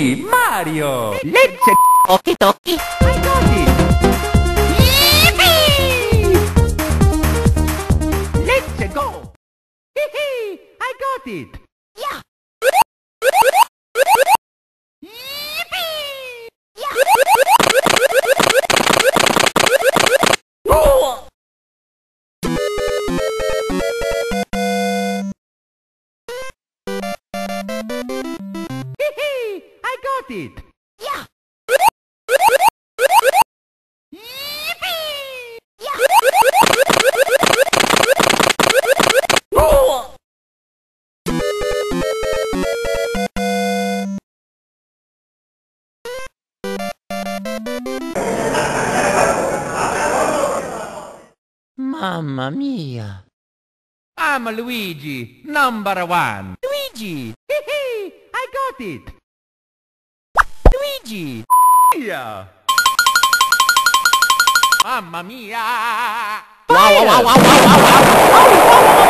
me, Mario. Let's Okie dokie. I got it. Yippee! Let's go. Hee hee, I got it. Got it. Yeah. Mamma mia. I'm Luigi, number one. Luigi! Hee hee, I got it. Luigi! Yeah. Mamma mia! Wow, wow, wow, wow, wow, wow, wow. Mamma